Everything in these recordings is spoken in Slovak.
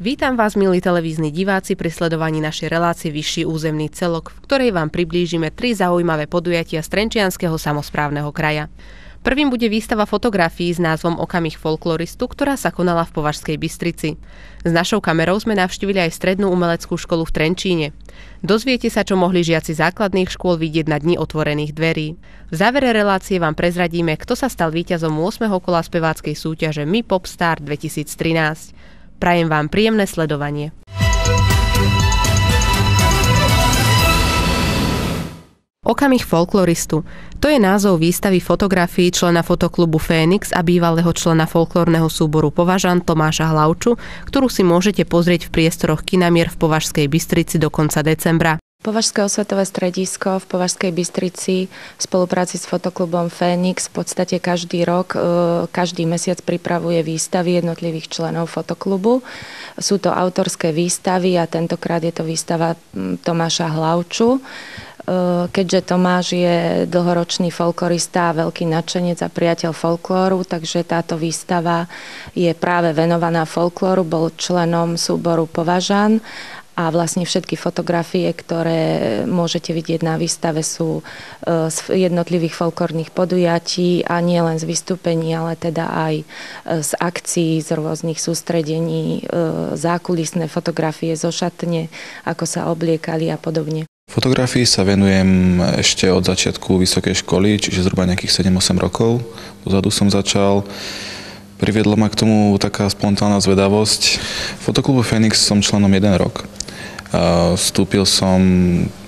Vítam vás, milí televízni diváci, pri sledovaní našej relácie Vyšší územný celok, v ktorej vám priblížime tri zaujímavé podujatia z Trenčianského samozprávneho kraja. Prvým bude výstava fotografií s názvom Okamih folkloristu, ktorá sa konala v Považskej Bystrici. S našou kamerou sme navštívili aj Strednú umeleckú školu v Trenčíne. Dozviete sa, čo mohli žiaci základných škôl vidieť na dni otvorených dverí. V závere relácie vám prezradíme, kto sa stal víťazom 8. kola speváckej súťaže Mi Popstar 2013. Prajem vám príjemné sledovanie. Okamih folkloristu. To je názov výstavy fotografií člena fotoklubu Fénix a bývalého člena folklórneho súboru Považan Tomáša Hlavču, ktorú si môžete pozrieť v priestoroch Kinamier v Považskej Bystrici do konca decembra. Považské osvetové stredisko v Považskej Bystrici v spolupráci s fotoklubom Fénix v podstate každý rok, e, každý mesiac pripravuje výstavy jednotlivých členov fotoklubu. Sú to autorské výstavy a tentokrát je to výstava Tomáša Hlavču. E, keďže Tomáš je dlhoročný folklorista a veľký nadšenec a priateľ folklóru, takže táto výstava je práve venovaná folklóru, bol členom súboru Považan a vlastne všetky fotografie, ktoré môžete vidieť na výstave sú e, z jednotlivých folklórnych podujatí a nie len z vystúpení, ale teda aj e, z akcií, z rôznych sústredení, e, zákulisné fotografie zo šatne, ako sa obliekali a podobne. Fotografii sa venujem ešte od začiatku vysokej školy, čiže zhruba nejakých 7-8 rokov. Dozadu som začal. Priviedla ma k tomu taká spontánna zvedavosť. Fotoklubu Fenix som členom jeden rok. Vstúpil som,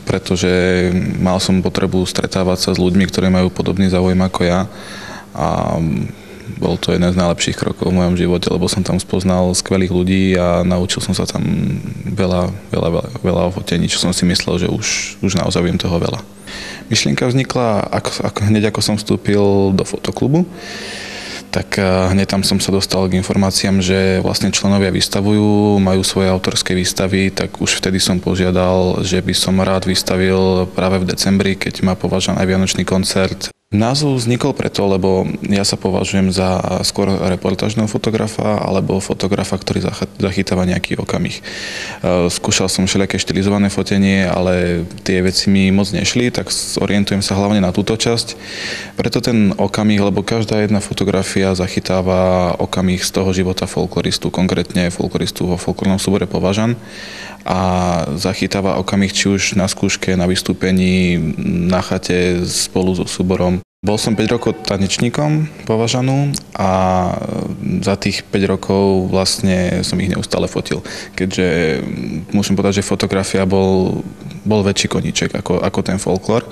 pretože mal som potrebu stretávať sa s ľuďmi, ktorí majú podobný záujem ako ja a bol to jeden z najlepších krokov v mojom živote, lebo som tam spoznal skvelých ľudí a naučil som sa tam veľa, veľa, veľa, veľa o fotení, čo som si myslel, že už, už naozaj viem toho veľa. Myšlienka vznikla ako, ako, hneď ako som vstúpil do fotoklubu tak eh, hneď tam som sa dostal k informáciám, že vlastne členovia vystavujú, majú svoje autorské výstavy, tak už vtedy som požiadal, že by som rád vystavil práve v decembri, keď má považaný aj Vianočný koncert Názov vznikol preto, lebo ja sa považujem za skôr reportážneho fotografa alebo fotografa, ktorý zachytáva nejaký okamih. E, skúšal som všelijaké štilizované fotenie, ale tie veci mi moc nešli, tak orientujem sa hlavne na túto časť. Preto ten okamih, lebo každá jedna fotografia zachytáva okamih z toho života folkloristu, konkrétne folkloristu vo folklornom súbore Považan a zachytáva okamih či už na skúške, na vystúpení, na chate spolu so súborom. Bol som 5 rokov tanečníkom považanú a za tých 5 rokov vlastne som ich neustále fotil. Keďže musím povedať, že fotografia bol, bol väčší koníček ako, ako ten folklor,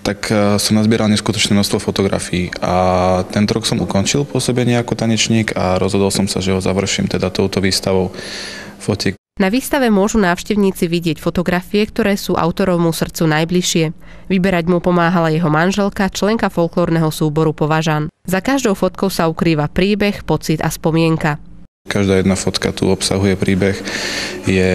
tak e, som nazbieral neskutočné množstvo fotografií a tento rok som ukončil pôsobenie ako tanečník a rozhodol som sa, že ho završím teda touto výstavou fotiek na výstave môžu návštevníci vidieť fotografie, ktoré sú autorovmu srdcu najbližšie. Vyberať mu pomáhala jeho manželka, členka folklórneho súboru Považan. Za každou fotkou sa ukrýva príbeh, pocit a spomienka. Každá jedna fotka tu obsahuje príbeh, je,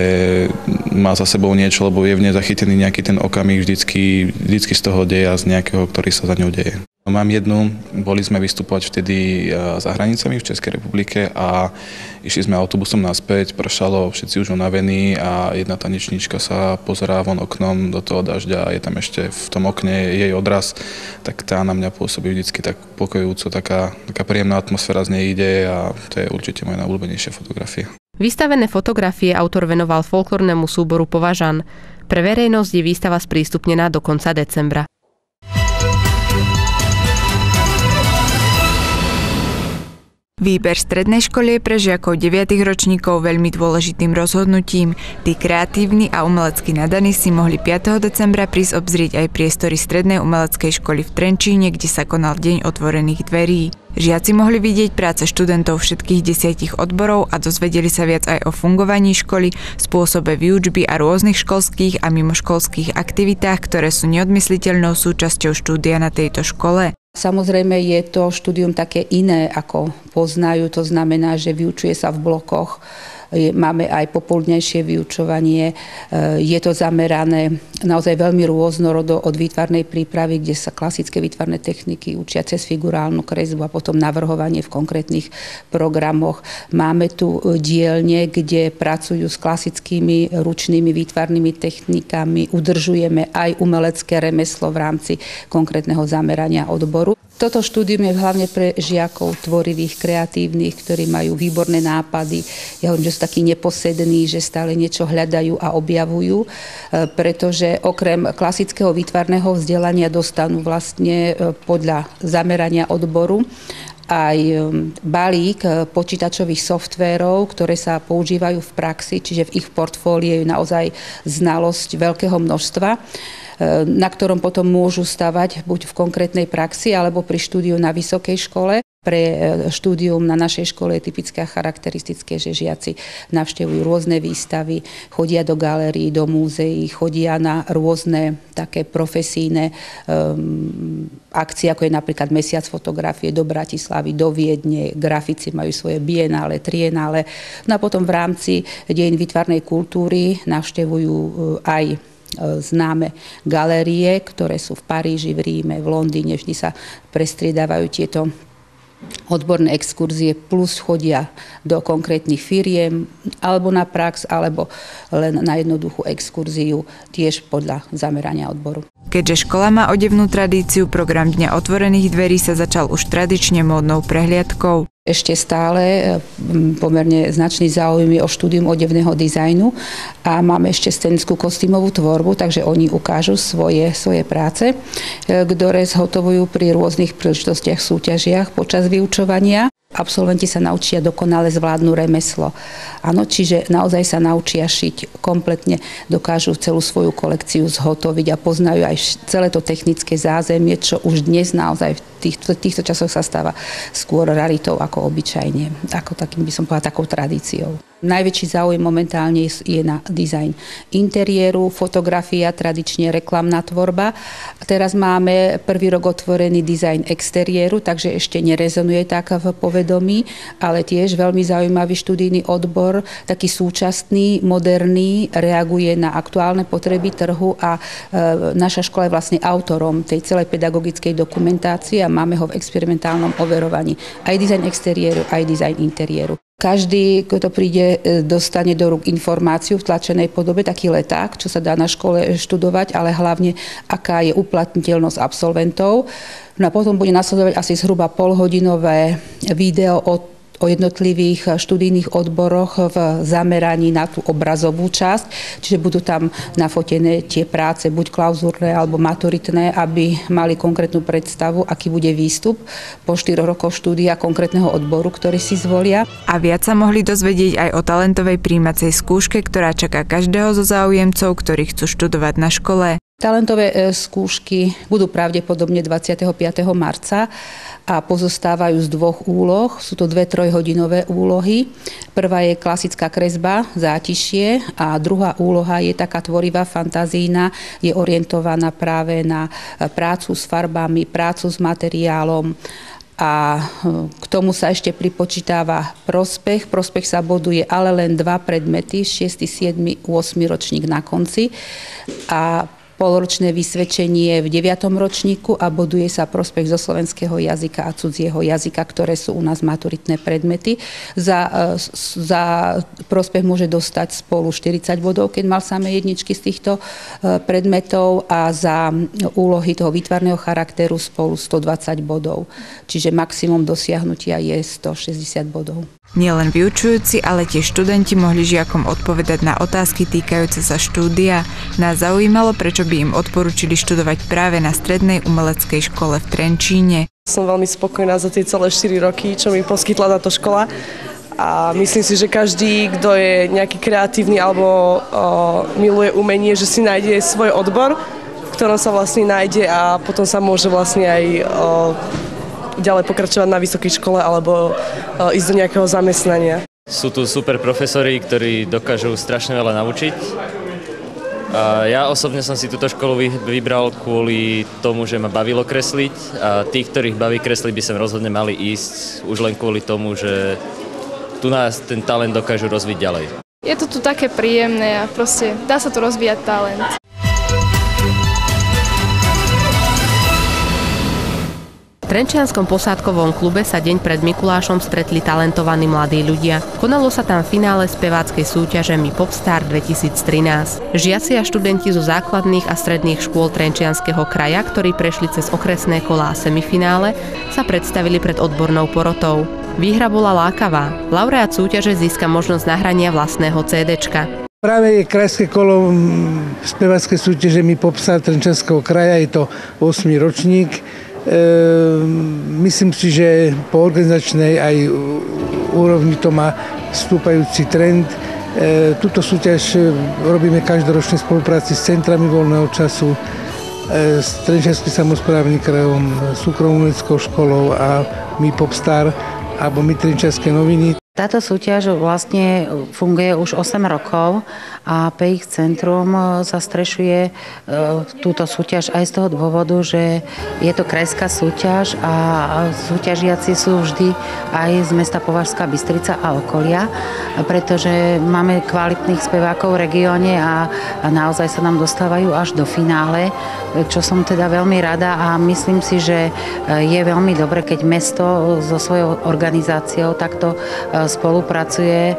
má za sebou niečo, lebo je v nej zachytený nejaký ten okamih vždycky, vždycky z toho deja, z nejakého, ktorý sa za ňou deje. Mám jednu, boli sme vystupovať vtedy e, za hranicami v Českej republike a išli sme autobusom naspäť, pršalo, všetci už unavení a jedna tanečníčka sa pozerá von oknom do toho dažďa a je tam ešte v tom okne jej odraz, tak tá na mňa pôsobí vždycky tak pokojujúco, taká, taká príjemná atmosféra z nej ide a to je určite moja najobľúbenejšia fotografia. Vystavené fotografie autor venoval folklornému súboru Považan. Pre verejnosť je výstava sprístupnená do konca decembra. Výber strednej školy je pre žiakov 9. ročníkov veľmi dôležitým rozhodnutím. Tí kreatívni a umelecky nadaní si mohli 5. decembra prísť obzrieť aj priestory strednej umeleckej školy v Trenčíne, kde sa konal Deň otvorených dverí. Žiaci mohli vidieť práce študentov všetkých desiatich odborov a dozvedeli sa viac aj o fungovaní školy, spôsobe výučby a rôznych školských a mimoškolských aktivitách, ktoré sú neodmysliteľnou súčasťou štúdia na tejto škole. Samozrejme je to štúdium také iné, ako poznajú, to znamená, že vyučuje sa v blokoch máme aj popoludnejšie vyučovanie. Je to zamerané naozaj veľmi rôznorodo od výtvarnej prípravy, kde sa klasické výtvarné techniky učia cez figurálnu kresbu a potom navrhovanie v konkrétnych programoch. Máme tu dielne, kde pracujú s klasickými ručnými výtvarnými technikami, udržujeme aj umelecké remeslo v rámci konkrétneho zamerania odboru. Toto štúdium je hlavne pre žiakov tvorivých, kreatívnych, ktorí majú výborné nápady. Ja hovorím, že sú takí neposední, že stále niečo hľadajú a objavujú, e, pretože okrem klasického výtvarného vzdelania dostanú vlastne e, podľa zamerania odboru aj e, balík počítačových softvérov, ktoré sa používajú v praxi, čiže v ich portfóliu je naozaj znalosť veľkého množstva. Eh, na ktorom potom môžu stavať buď v konkrétnej praxi alebo pri štúdiu na vysokej škole. Pre eh, štúdium na našej škole je typické a charakteristické, že žiaci navštevujú rôzne výstavy, chodia do galérií, do múzeí, chodia na rôzne také profesíne um, akcie, ako je napríklad Mesiac fotografie do Bratislavy, do Viedne, grafici majú svoje bienále, trienále. No a potom v rámci dejín vytvarnej kultúry navštevujú aj E, známe galérie, ktoré sú v Paríži, v Ríme, v Londýne. Vždy sa prestriedávajú tieto odborné exkurzie plus chodia do konkrétnych firiem alebo na prax, alebo len na jednoduchú exkurziu tiež podľa zamerania odboru. Keďže škola má odevnú tradíciu, program Dňa otvorených dverí sa začal už tradične módnou prehliadkou. Ešte stále pomerne značný záujem je o štúdium odevného dizajnu a máme ešte scenickú kostýmovú tvorbu, takže oni ukážu svoje, svoje práce, e, ktoré zhotovujú pri rôznych príležitostiach, súťažiach počas vyučovania absolventi sa naučia dokonale zvládnu remeslo. Áno, čiže naozaj sa naučia šiť kompletne, dokážu celú svoju kolekciu zhotoviť a poznajú aj celé to technické zázemie, čo už dnes naozaj týchto, týchto časoch sa stáva skôr raritou ako obyčajne, ako takým by som povedala takou tradíciou. Najväčší záujem momentálne je na dizajn interiéru, fotografia, tradične reklamná tvorba. Teraz máme prvý rok otvorený dizajn exteriéru, takže ešte nerezonuje tak v povedomí, ale tiež veľmi zaujímavý študijný odbor, taký súčasný, moderný, reaguje na aktuálne potreby trhu a e, naša škola je vlastne autorom tej celej pedagogickej dokumentácie a máme ho v experimentálnom overovaní. Aj dizajn exteriéru, aj dizajn interiéru. Každý, kto príde, e, dostane do rúk informáciu v tlačenej podobe, taký leták, čo sa dá na škole študovať, ale hlavne, aká je uplatniteľnosť absolventov. No a potom bude nasledovať asi zhruba polhodinové video o o jednotlivých študijných odboroch v zameraní na tú obrazovú časť, čiže budú tam nafotené tie práce, buď klauzurné alebo maturitné, aby mali konkrétnu predstavu, aký bude výstup po 4 rokoch štúdia konkrétneho odboru, ktorý si zvolia. A viac sa mohli dozvedieť aj o talentovej príjmacej skúške, ktorá čaká každého zo záujemcov, ktorí chcú študovať na škole. Talentové e, skúšky budú pravdepodobne 25. marca a pozostávajú z dvoch úloh. Sú to dve trojhodinové úlohy. Prvá je klasická kresba, zátišie a druhá úloha je taká tvorivá fantazína, je orientovaná práve na e, prácu s farbami, prácu s materiálom, a e, k tomu sa ešte pripočítava prospech. Prospech sa boduje ale len dva predmety, 6., 7., 8. ročník na konci. A poloročné vysvedčenie v 9. ročníku a boduje sa prospech zo slovenského jazyka a cudzieho jazyka, ktoré sú u nás maturitné predmety. Za, e, za prospech môže dostať spolu 40 bodov, keď mal samé jedničky z týchto e, predmetov a za úlohy toho výtvarného charakteru spolu 120 bodov. Čiže maximum dosiahnutia je 160 bodov. Nielen vyučujúci, ale tiež študenti mohli žiakom odpovedať na otázky týkajúce sa štúdia. Nás zaujímalo, prečo by im odporúčili študovať práve na Strednej umeleckej škole v Trenčíne. Som veľmi spokojná za tie celé 4 roky, čo mi poskytla táto škola. A myslím si, že každý, kto je nejaký kreatívny alebo o, miluje umenie, že si nájde svoj odbor, v ktorom sa vlastne nájde a potom sa môže vlastne aj o, ďalej pokračovať na vysokej škole alebo e, ísť do nejakého zamestnania. Sú tu super profesori, ktorí dokážu strašne veľa naučiť. Ja osobne som si túto školu vybral kvôli tomu, že ma bavilo kresliť a tých, ktorých baví kresliť, by sem rozhodne mali ísť už len kvôli tomu, že tu nás ten talent dokážu rozviť ďalej. Je to tu také príjemné a proste dá sa tu rozvíjať talent. Trenčianskom posádkovom klube sa deň pred Mikulášom stretli talentovaní mladí ľudia. Konalo sa tam finále speváckej súťaže Mi Popstar 2013. Žiaci a študenti zo základných a stredných škôl Trenčianského kraja, ktorí prešli cez okresné kolá a semifinále, sa predstavili pred odbornou porotou. Výhra bola lákavá. Laureát súťaže získa možnosť nahrania vlastného CDčka. Práve je krajské kolo speváckej súťaže Mi Popstar Trenčianského kraja, je to 8. ročník. Ehm, myslím si, že po organizačnej aj úrovni to má stúpajúci trend. Ehm, túto súťaž robíme každoročne v spolupráci s centrami voľného času, e, s Trenčianským samozprávnym krajom, súkromnou školou a My Popstar alebo My Trenčianské noviny. Táto súťaž vlastne funguje už 8 rokov a PX Centrum zastrešuje e, túto súťaž aj z toho dôvodu, že je to krajská súťaž a súťažiaci sú vždy aj z mesta Považská Bystrica a okolia, pretože máme kvalitných spevákov v regióne a, naozaj sa nám dostávajú až do finále, čo som teda veľmi rada a myslím si, že e, je veľmi dobre, keď mesto so svojou organizáciou takto e, spolupracuje e,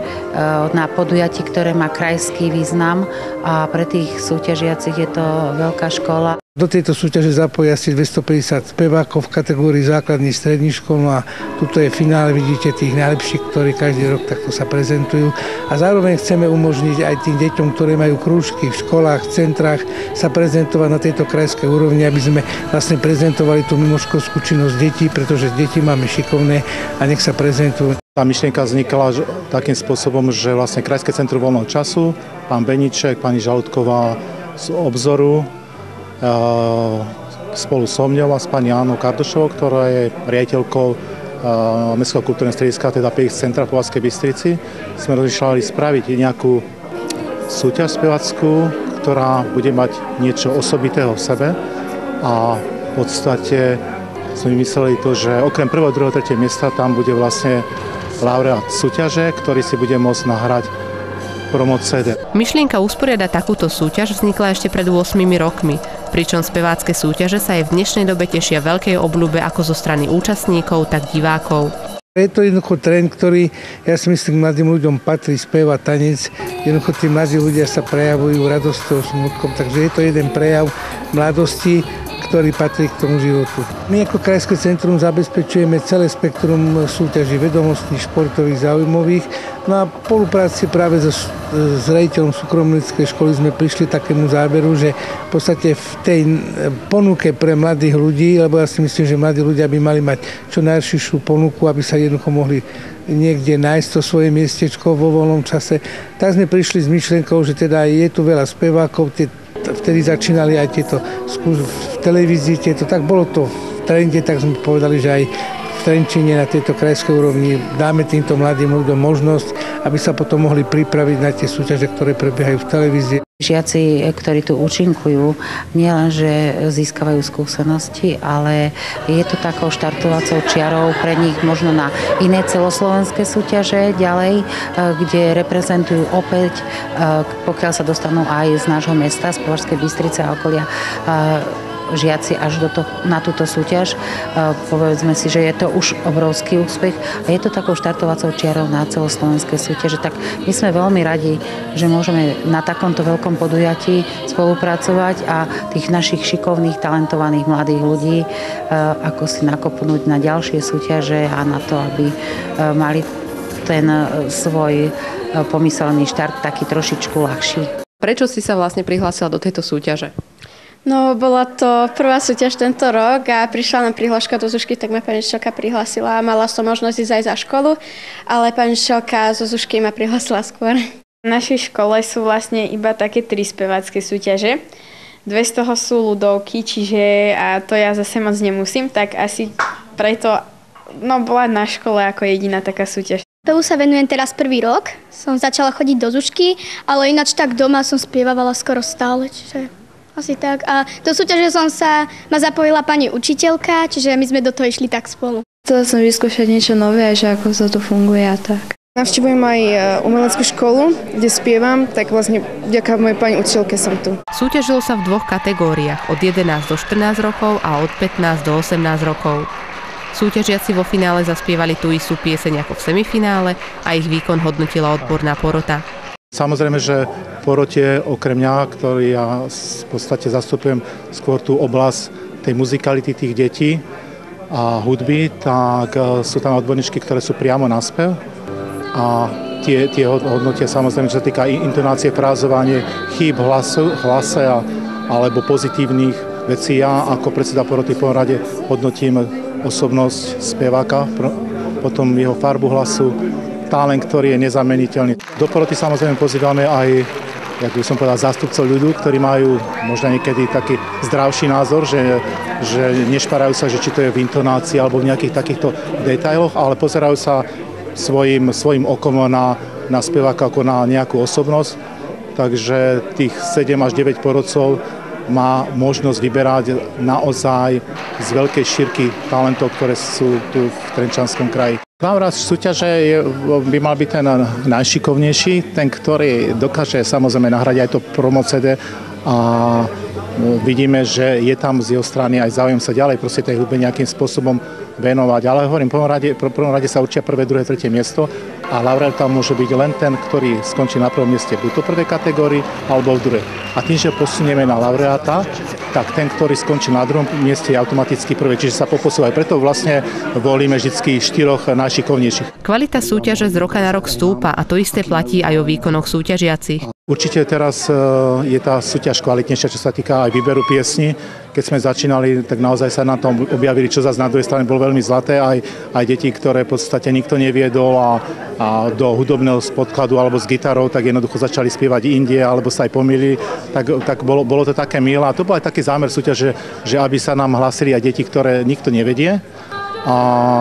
na podujatí, ktoré má krajský význam a pre tých súťažiacich je to veľká škola. Do tejto súťaže zapojí asi 250 spevákov v kategórii základných stredných škôl no a tuto je finále, vidíte tých najlepších, ktorí každý rok takto sa prezentujú. A zároveň chceme umožniť aj tým deťom, ktoré majú krúžky v školách, v centrách, sa prezentovať na tejto krajskej úrovni, aby sme vlastne prezentovali tú mimoškolskú činnosť detí, pretože deti máme šikovné a nech sa prezentujú. Tá myšlienka vznikla takým spôsobom, že vlastne Krajské centrum voľného času, pán Beniček, pani Žalutková z obzoru spolu so mňou a s pani Ánou Kardošovou, ktorá je riaditeľkou Mestského kultúrneho strediska, teda PX Centra v Povazkej Bystrici, sme rozmýšľali spraviť nejakú súťaž spevackú, ktorá bude mať niečo osobitého v sebe. A v podstate sme vymysleli to, že okrem prvého, druhého, tretieho miesta tam bude vlastne laureát súťaže, ktorý si bude môcť nahrať promo CD. Myšlienka usporiadať takúto súťaž vznikla ešte pred 8 rokmi pričom spevácké súťaže sa aj v dnešnej dobe tešia veľkej obľúbe ako zo strany účastníkov, tak divákov. Je to jednoducho trend, ktorý, ja si myslím, mladým ľuďom patrí, speva, tanec. Jednoducho tí mladí ľudia sa prejavujú radosťou, smutkom, takže je to jeden prejav mladosti, ktorý patrí k tomu životu. My ako Krajské centrum zabezpečujeme celé spektrum súťaží vedomostných, športových, zaujímavých. No a v spolupráci práve so, s rejiteľom súkromnickej školy sme prišli takému záberu, že v podstate v tej ponuke pre mladých ľudí, lebo ja si myslím, že mladí ľudia by mali mať čo najširšiu ponuku, aby sa jednoducho mohli niekde nájsť to svoje miestečko vo voľnom čase. Tak sme prišli s myšlienkou, že teda je tu veľa spevákov, tie vtedy začínali aj tieto v televízii, tieto, tak bolo to v trende, tak sme povedali, že aj v Trenčine na tejto krajskej úrovni dáme týmto mladým ľuďom možnosť, aby sa potom mohli pripraviť na tie súťaže, ktoré prebiehajú v televízii. Žiaci, ktorí tu účinkujú, nielenže získavajú skúsenosti, ale je to takou štartovacou čiarou pre nich možno na iné celoslovenské súťaže ďalej, eh, kde reprezentujú opäť, eh, pokiaľ sa dostanú aj z nášho mesta, z Považskej Bystrice a okolia, eh, žiaci až do to, na túto súťaž. Povedzme si, že je to už obrovský úspech a je to takou štartovacou čiarou na celoslovenské súťaže. Tak my sme veľmi radi, že môžeme na takomto veľkom podujatí spolupracovať a tých našich šikovných, talentovaných mladých ľudí ako si nakopnúť na ďalšie súťaže a na to, aby mali ten svoj pomyselný štart taký trošičku ľahší. Prečo si sa vlastne prihlásila do tejto súťaže? No, bola to prvá súťaž tento rok a prišla nám prihláška do Zušky, tak ma pani Šelka prihlásila. Mala som možnosť ísť aj za školu, ale pani Šelka zo Zušky ma prihlásila skôr. V našej škole sú vlastne iba také tri spevácké súťaže. Dve z toho sú ľudovky, čiže a to ja zase moc nemusím, tak asi preto no, bola na škole ako jediná taká súťaž. Pevu sa venujem teraz prvý rok. Som začala chodiť do Zušky, ale ináč tak doma som spievala skoro stále, čiže asi tak. A do súťaže som sa, ma zapojila pani učiteľka, čiže my sme do toho išli tak spolu. Chcela som vyskúšať niečo nové, že ako sa to funguje a tak. Navštevujem aj e, umeleckú školu, kde spievam, tak vlastne vďaka mojej pani učiteľke som tu. Súťažil sa v dvoch kategóriách, od 11 do 14 rokov a od 15 do 18 rokov. Súťažiaci vo finále zaspievali tú istú pieseň ako v semifinále a ich výkon hodnotila odborná porota. Samozrejme, že porote okrem mňa, ktorý ja v podstate zastupujem skôr tú oblasť tej muzikality tých detí a hudby, tak e, sú tam odborníčky, ktoré sú priamo na spev a tie, tie hodnotia samozrejme, čo sa týka intonácie, frázovanie, chýb hlasu, hlase a, alebo pozitívnych vecí. Ja ako predseda poroty v rade hodnotím osobnosť speváka, potom jeho farbu hlasu, talent, ktorý je nezameniteľný. Do poroty samozrejme pozývame aj jak by som povedal, zástupcov ľudu, ktorí majú možno niekedy taký zdravší názor, že, že nešparajú sa, že či to je v intonácii alebo v nejakých takýchto detailoch, ale pozerajú sa svojim, svojim okom na, na speváka ako na nejakú osobnosť. Takže tých 7 až 9 porodcov má možnosť vyberať naozaj z veľkej šírky talentov, ktoré sú tu v Trenčanskom kraji. Návrat súťaže je, by mal byť ten najšikovnejší, ten, ktorý dokáže samozrejme nahrať aj to promo CD a vidíme, že je tam z jeho strany aj záujem sa ďalej proste tej hudbe nejakým spôsobom venovať. Ale hovorím, v prvom rade, prvom rade sa určia prvé, druhé, tretie miesto a laureát tam môže byť len ten, ktorý skončí na prvom mieste buď to prvej kategórii alebo v druhej. A tým, že posunieme na laureáta, tak ten, ktorý skončí na druhom mieste, je automaticky prvý, čiže sa poposúva. Preto vlastne volíme vždy štyroch najšikovnejších. Kvalita súťaže z roka na rok stúpa a to isté platí aj o výkonoch súťažiacich. Určite teraz e, je tá súťaž kvalitnejšia, čo sa týka aj výberu piesni. Keď sme začínali, tak naozaj sa na tom objavili, čo zase na druhej strane bolo veľmi zlaté, aj, aj deti, ktoré v podstate nikto neviedol a, a do hudobného podkladu alebo s gitarou, tak jednoducho začali spievať Indie alebo sa aj pomýli, tak, tak bolo, bolo to také milé. A to bol aj taký zámer súťaže, že aby sa nám hlasili aj deti, ktoré nikto nevedie a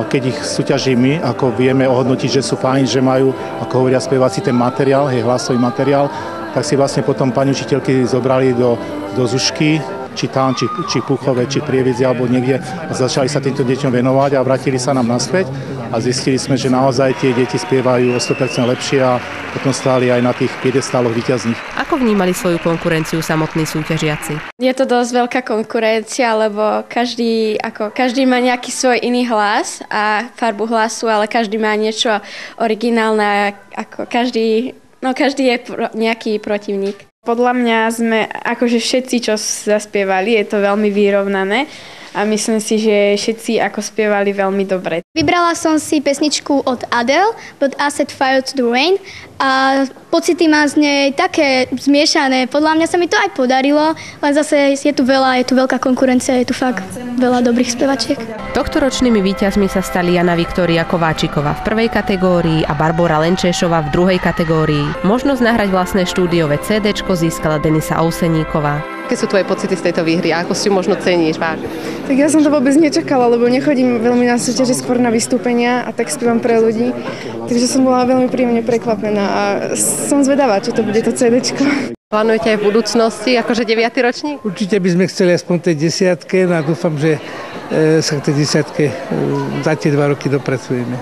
keď ich súťažíme, ako vieme ohodnotiť, že sú fajn, že majú, ako hovoria spievací, ten materiál, hej, hlasový materiál, tak si vlastne potom pani učiteľky zobrali do, do Zušky, či tam, či, či Puchové, či Prievidzi alebo niekde a začali sa týmto deťom venovať a vrátili sa nám naspäť a zistili sme, že naozaj tie deti spievajú o 100% lepšie a potom stáli aj na tých piedestáloch výťazných. Ako vnímali svoju konkurenciu samotní súťažiaci? Je to dosť veľká konkurencia, lebo každý, ako, každý má nejaký svoj iný hlas a farbu hlasu, ale každý má niečo originálne, ako každý No každý je pro, nejaký protivník. Podľa mňa sme akože všetci, čo zaspievali, je to veľmi vyrovnané a myslím si, že všetci ako spievali veľmi dobre. Vybrala som si pesničku od Adele, But I Set Fire to the Rain a pocity má z nej také zmiešané. Podľa mňa sa mi to aj podarilo, len zase je tu veľa, je tu veľká konkurencia, je tu fakt veľa dobrých spevačiek. Tohtoročnými víťazmi sa stali Jana Viktória Kováčiková v prvej kategórii a Barbora Lenčešová v druhej kategórii. Možnosť nahrať vlastné štúdiové CD získala Denisa Ouseníková. Aké sú tvoje pocity z tejto výhry a ako si ju možno ceníš, váš? Tak ja som to vôbec nečakala, lebo nechodím veľmi na súťaže, skôr na vystúpenia a tak spievam pre ľudí. Takže som bola veľmi príjemne prekvapená a som zvedavá, čo to bude to CD. Plánujete aj v budúcnosti, akože 9. ročník? Určite by sme chceli aspoň tej desiatke no a dúfam, že e, sa k tej desiatke e, za tie dva roky dopracujeme.